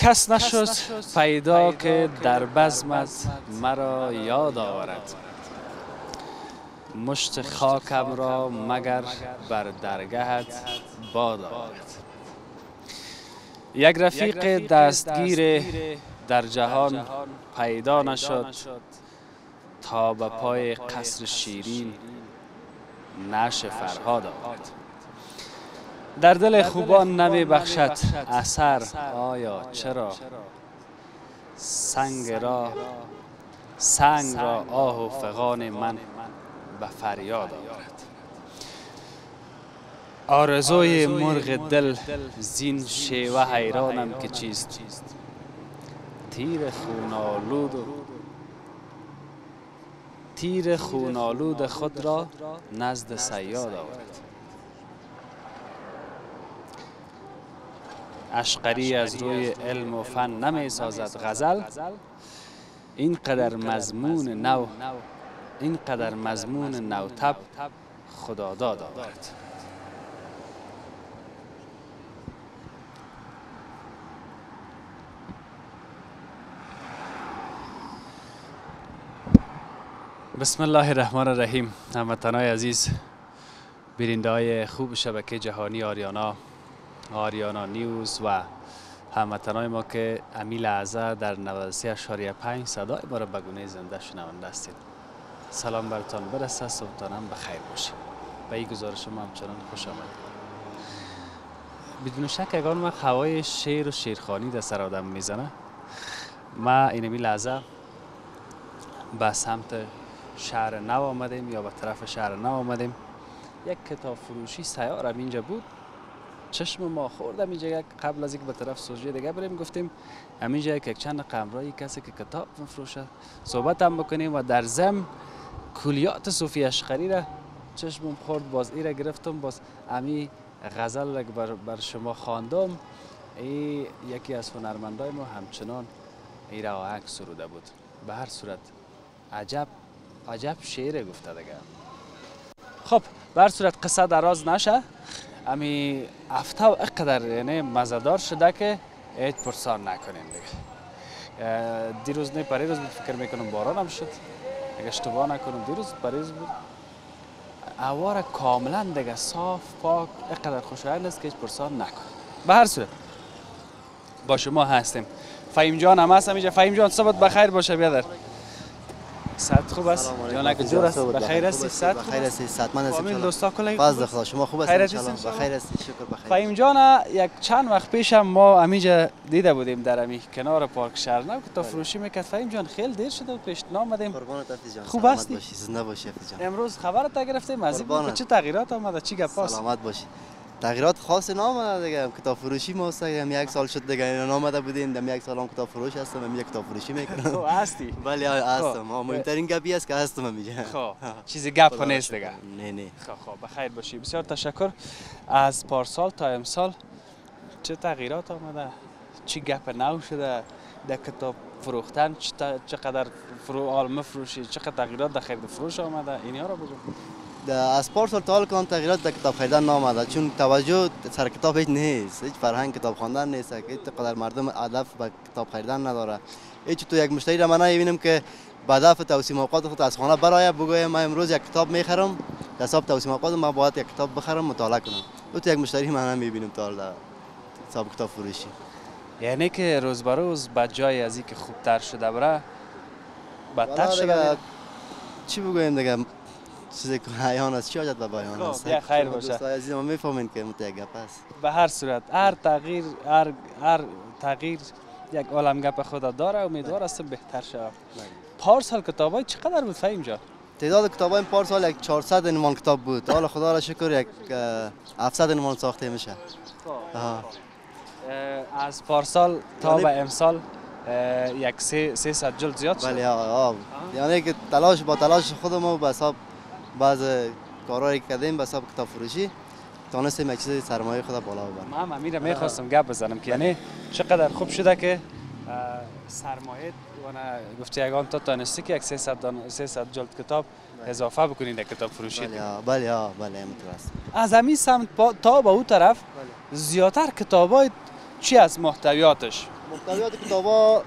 کس نشد پیدا که در بزمت مرا یاد آورد. مشت خاکم را مگر بر درگهت باد آورد. یک رفیق دستگیر در جهان پیدا نشد. تا به پای قصر شیرین نش فرهاد آورد. در دل خوبان نمی بخشد اثر. آیا؟ چرا؟ سنگ را. سنگ را آه و فغان من به فریاد آورد. آرزوی مرغ دل زین شیوه حیرانم که چیست. تیر خونالود و تیر خونالود خود را نزد سیاد آورد. اشقری از روی علم و فن نمی سازد غزل اینقدر مضمون نو اینقدر مضمون نوتب خداداد آورد. بسم الله الرحمن الرحیم. هموطنای عزیز بیننده های خوب شبکه جهانی آریانا آریانا نیوز و هموطنای ما که امی لحظه در 93.5 صدای ما را به گونه زنده شنونده هستید. سلام برتان. برسه صبحتانم بخیر باشید. به این گزارش ما همچنان خوش آمدید. بدون شک اگر ما هوای شیر و شیرخانی در سر آدم می‌زنه ما اینمی لحظه به سمت شهر نو آمدیم یا به طرف شهر نو آمدیم. یک کتاب فروشی سیار اینجا بود. چشم ما خوردم اینجا قبل از اینکه به طرف سوژه دیگه بریم گفتیم همینجا یک چند قمرایی کسی که کتاب مفروشه صحبت هم بکنیم و در زم کلیات صوفی اشقری را چشمم خورد باز ای را گرفتم باز امی غزل را بر, بر شما خواندم ای یکی از هنرمندای ما همچنان ای را آهنگ سروده بود. به هر صورت عجب عجب شعر گفته دیگه. خب به هر صورت قصه دراز نشه. امی هفته و اقدر یعنی مزدار شده که هیچ پرسان نکنیم دیگه. دیروز نه پریروز بود فکر می‌کنم باران هم شد. اگه اشتباه نکنم دیروز پریروز بود. اوار کاملا دیگه صاف پاک اقدر خوشایند است که هیچ پرسان نکنیم. به هر صورت با شما هستیم. فهیم جان هم هست اینجا فهیم جان صبح بخیر باشه بیادر صد خوب است. جانک جور است. بخیر هستی؟ صد بخیر هستی. صحتمند هستی فامیل دوستا کلی فضل خدا. شما خوب خیر هستید هستی بخیر هستی. شکر بخیر فهیم جان یک چند وقت پیش هم ما امیجا دیده بودیم در امی کنار پارک شهر. نو که تا فروشی می‌کرد. فهیم جان خیلی دیر شده و پیش آمدیم قربانت افتی جان. خوب هستی؟ باشی. زنده باشی افتی جان. امروز خبرت گرفتیم؟ از این. چه تغییرات آمده؟ چی گپ است سلامت باشی. تغییرات خاص نامده دیگه. کتاب فروشی ما هست. هم یک سال شد دیگه اینا آمده بودین دم یک سال هم کتاب فروش هستم. هم یک کتاب فروشی می‌کنم. تو هستی. بله هستم. مهمترین گپی است که هستم هم اینجا خب. چیزی گپ را نیست. دیگه. نه نه. خب خب بخیر باشی. بسیار تشکر. از پارسال تا امسال چه تغییرات آمده؟ چی گپ نو شده؟ در کتاب فروختن چقدر فرو آل مفروشی چقدر تغییرات در خرید فروش آمده؟ اینها را بگو. از پارسال تا حال کدام تغییرات در کتاب خریدن نامده چون توجه سر کتاب هیچ نیست هیچ فرهنگ کتاب خواندن نیست که هیچ قدر مردم هدف به کتاب خریدن نداره. هیچ تو یک مشتری را من نمی‌بینم که به هدف توسیم اوقات خود از خانه برای بگویم من امروز یک کتاب می‌خرم در حساب توسیم اوقات من باید یک کتاب بخرم مطالعه کنم. او تو یک مشتری من نمی‌بینم تا حال در حساب کتاب فروشی. یعنی که روز به روز به جای از اینکه خوبتر شده بره بدتر شده. چی بگویم دیگه؟ چیزی که بیان است. چی حاجت به بیان خب، است؟ بیا خیر باشه. دوستای عزیز ما می‌فهمین که مت یک گپ است. به هر صورت هر تغییر هر هر تغییر یک عالم گپ خود داره امیدوار هستم بهتر شود پارسال کتاب های چقدر بود فهیم جان؟ تعداد کتاب این پارسال یک 400 انوان کتاب بود. حالا خدا را شکر یک اه، 700 انوان ساخته میشه. آها. اه، از پارسال تا یعنی- به امسال یک سه 300 جلد زیاد شد. بله. یعنی که تلاش با تلاش خودمون به حساب بعض کارهایی کردیم به حساب کتاب فروشی تانستیم یک چیز سرمایه خود بالا ببریم. من هم امیر می‌خواستم گپ بزنم که یعنی چقدر خوب شده که سرمایه و گفتی یگان تا تانستی که یک 300 دان- 300 جلد کتاب اضافه بکنید در کتاب فروشی بله بله بله است از همین سمت با- تا به او طرف زیادتر کتاب های چی از محتویاتش؟ محتویات کتابا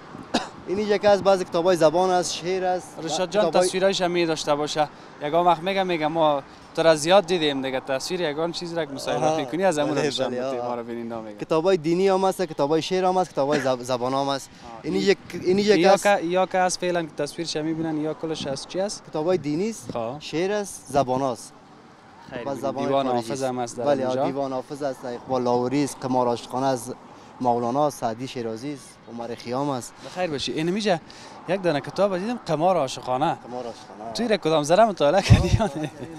این یکی از بعضی کتابای زبان است شعر است. رشاد جان کتابای- تصویرایش هم داشته باشه. یگان وقت میگم میگم. ما تو را زیاد دیدیم دیگه. تصویر یگان چیز را که مصاحبه آها. کنی از همون بله، نشان بله،. ما رو ببینید میگم کتابای دینی هم هست کتابای شعر هم هست کتابای زب- زبان هم هست. این یک این یک یا از که یا که از فعلا که تصویرش می‌بینن یا کلش از چی است کتابای دینی است خب. شعر است زبان است زبان دیوان حافظ است. هم است در بله دیوان حافظ است اقبال لاهوری است قمار عاشقانه از مولانا سعدی شیرازی است. عمر خیام است. بخیر باشی. این میجه یک دانه کتاب دیدم قمار عاشقانه. قمار عاشقانه. توی را کدام ذره مطالعه کردی یا نه؟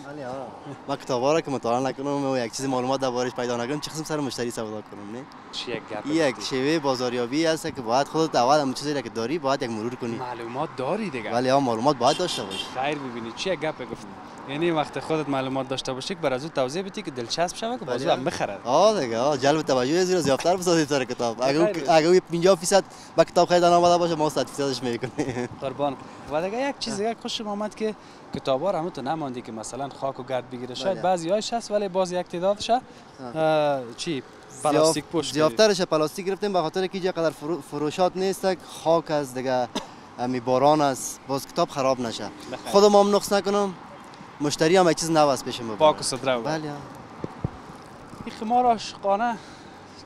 بله آه. من کتابا را که مطالعه نکنم و یک چیز معلومات دربارش پیدا نکنم چه قسم سر مشتری سودا کنم نه؟ چی یک گپ یک؟ شیوه بازاریابی است که باید خودت اول همون چیزی را که داری باید یک مرور کنی. معلومات داری دیگه. ولی ها معلومات باید داشته باشی. خیر ببینی. چی یک گپ گفت یعنی وقت خودت معلومات داشته باشی که بر از او توضیح بدی که دلچسب شوه که بازو. هم بخره آه دیگه جلب توجه زیرا زیادتر بسازید سر کتاب. اگه اگه او 50 درصد به کتاب خریدن آمده باشه ما 100 درصدش می‌کنیم. قربان. و دیگه یک چیز دیگه خوشم آمد که کتاب ها رو تو نماندی که مثلا خاک و گرد بگیره. شاید بله. بعضی هایش هست ولی باز یک تعدادش اه، چی؟ پلاستیک کردی. زیافترش پلاستیک گرفتیم به خاطر که قدر فرو- فروشات نیست خاک از دیگه امی باران است. باز کتاب خراب نشه. خودم هم نقص نکنم. مشتری هم چیز نو است پیشم ببره. پاک و صدره. بله. این خمار عاشقانه.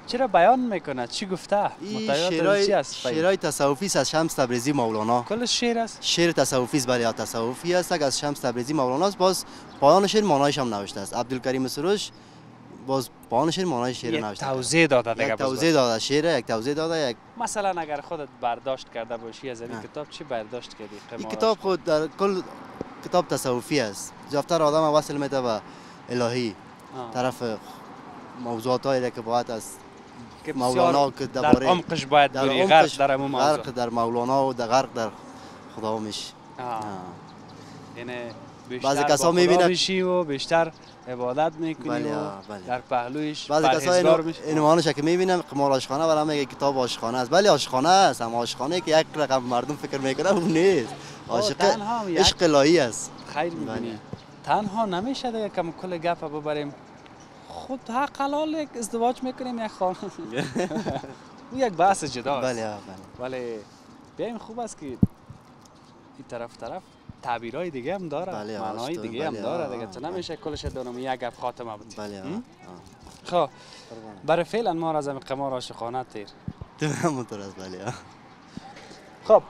چرا بیان می‌کنه؟ چی گفته؟ محتویات چی است شعرهای تصوفی است از شمس تبریزی مولانا. کلش شعر است شعر تصوفی است یا تصوفی است از شمس تبریزی مولانا است باز پایان شعر معنایش هم نوشته است. عبدالکریم سروش باز پایان شعر معنای شعر نوشته. توضیح داده دیگه یک توضیح داده شعر یک توضیح داده یک مثلا اگر خودت برداشت کرده باشی از این. کتاب چی برداشت کردی؟ این کتاب خود در کل کتاب تصوفی است. جافتر آدم وصل میته به الهی. طرف موضوعات هایی که باید از که مولانا که در عمقش باید در بری غرق در همون موضوع غرق در مولانا و در غرق در خدا میش آه. یعنی بعضی کسا خدا می‌بینن- میشی و بیشتر عبادت می‌کنی بله، و بله. در پهلویش بعضی کسا میشی. عنوانش که می‌بینم قمار عاشقانه ولی میگه کتاب عاشقانه است. ولی عاشقانه است اما عاشقانه که یک رقم مردم فکر می‌کنه اون نیست. عاشق عشق الهی است. خیر می‌بینی. بله. تنها نمیشه دیگه که کل گپ ببریم. خود حق حلال یک ازدواج می‌کنیم یک خانه او یک بحث جدا بله بله. ولی بیایم خوب است که این طرف طرف تعبیرهای دیگه هم داره بله، معنای دیگه هم بله، داره دیگه. تو نمیشه کلش دونم یک گپ خاتمه بدی بله هم؟ خب برای فعلا ما را از این قمار عاشقانه تیر. تو همونطور است بله. خب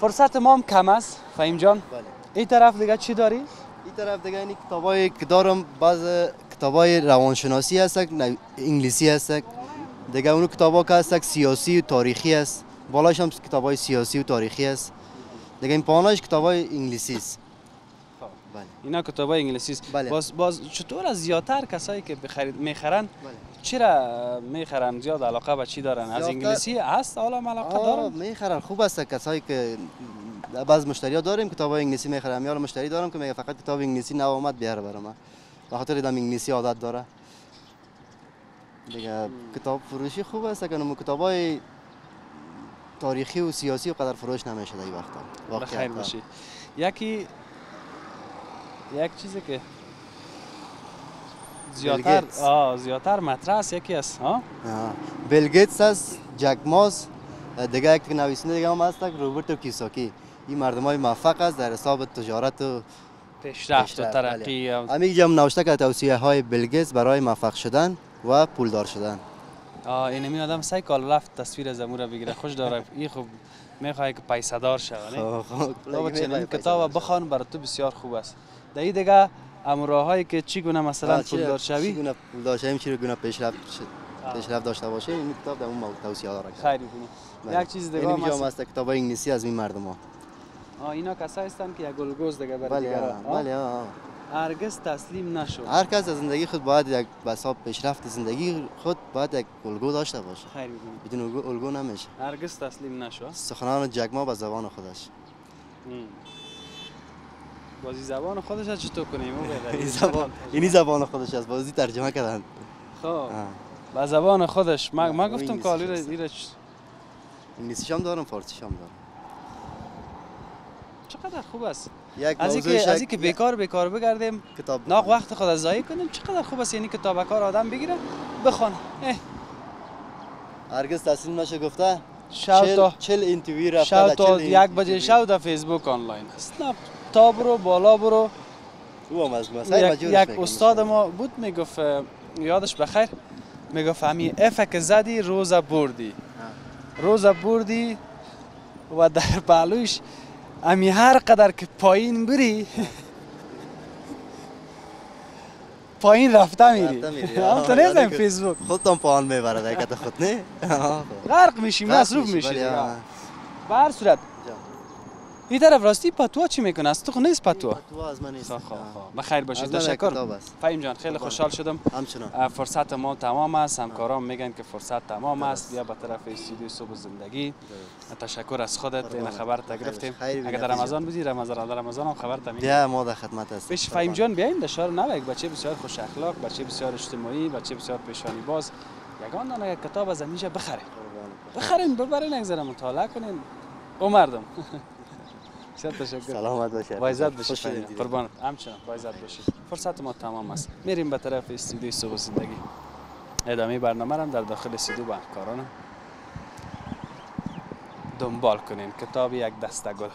فرصت ما هم کم است فهیم جان. بله. این طرف دیگه چی داری؟ این طرف دیگه این کتابای که دارم بعض کتابای روانشناسی هست انگلیسی هست دیگه اون کتابا که هست سیاسی و تاریخی است بالاش هم کتابای سیاسی و تاریخی است دیگه این پاناش کتابای انگلیسی است. خب. بله. اینا کتاب انگلیسی است. بله. باز باز چطور از زیادتر کسایی که بخرید می‌خرن؟ بله. چرا می‌خرن؟ زیاد علاقه به چی دارن؟ از انگلیسی هست؟ حالا علاقه آه دارن می‌خرن. خوب است کسایی که بعض مشتری ها داریم کتاب انگلیسی می‌خرم یا مشتری دارم که میگه فقط کتاب انگلیسی نو آمد بیاره برام به خاطر دیدم انگلیسی عادت داره دیگه کتاب فروشی خوب است که کتاب های تاریخی و سیاسی و قدر فروش نمیشه در این وقتا واقعیت. باشی یکی یک چیزی که زیادتر. آه زیادتر مطرح است یکی است ها آه. بیل گیتس است جک ماس دیگه یک نویسنده دیگه هم هست روبرتو کیساکی این مردم های موفق است در حساب تجارت و پیشرفت و پیشرفت، ترقی همین جمع نوشته که توصیه های بلگیتس برای موفق شدن و پولدار شدن. این می آدم سعی کال رفت تصویر از امور بگیره. خوش داره. این خب می‌خواد که پیسه دار شوه نه؟ خب، خب، می‌خوای کتاب بخوان برای تو بسیار خوب است. در این دیگه امورهایی که چی گونه. مثلا چی- پولدار چی شوی گونه پولدار شویم چی گونه پیشرفت پیشرفت داشته باشه این کتاب در اون توصیه داره ببینی بله. یک چیز دیگه این هم هست. کتاب انگلیسی از این مردم ها آه اینا کسایی هستند که یک گلگوز دیگه برای بله بله. هرگز تسلیم نشو. هر کس از زندگی خود باید یک بساب پیشرفت زندگی خود باید یک الگو داشته باشه. خیر بدون الگو, الگو نمیشه. هرگز تسلیم نشو. سخنان جگما به زبان خودش. بازی زبان خودش از چطور کنیم. این زبان اینی زبان خودش است. بازی ترجمه کردن. خب. با زبان خودش. ما, گفتم هست. را انگلیسی هم دارم فارسی هم دارم. چقدر خوب است. یک از اینکه از شک- اینکه بیکار بیکار بگردیم کتاب ناق. وقت خود از ضایع کنیم. چقدر خوب است یعنی کتاب کار آدم بگیره بخونه. هرگز تسلیم نشه گفته. شب تا چل اینترویو رفته شب تا یک بجه. شب در فیسبوک آنلاین است. نه تا برو بالا برو. او هم از یک. استاد ما بود می‌گفت یادش بخیر می‌گفت همی اف که زدی روز بردی. روز بردی و در پهلوش همی هر قدر که پایین بری پایین رفته میری. هم تو نیستم که فیسبوک خودتان پان می‌بره دکت خود نه. غرق میشی مصروف میشی. به هر صورت. این طرف راستی پتوها چی می‌کنه از تو خو نیست پتوها تو از من نیست بخیر باشید تشکر است. فهیم جان خیلی خوشحال شدم همچنان فرصت ما تمام است همکاران میگن که فرصت تمام است بیا به طرف استودیو صبح زندگی تشکر از خودت این. خبر تا خیر گرفتیم. خیر اگر در. رمضان بودی رمضان در رمضان هم خبر تا میدیم بیا ما در خدمت هستیم پیش فهیم جان بیاین در شهر نو یک بچه بسیار خوش اخلاق بچه بسیار اجتماعی بچه بسیار پیشانی باز یگان دانه یک کتاب از اینجا بخره. بخرین ببرین یک ذره مطالعه کنین او مردم بسیار تشکر سلامت باشید شدید جان. قربانت همچنان عزت باشید فرصت ما تمام است میریم به طرف استودیوی صبح زندگی ادامه برنامه را در داخل استودیو با همکارانم دنبال کنین کتاب یک دسته گل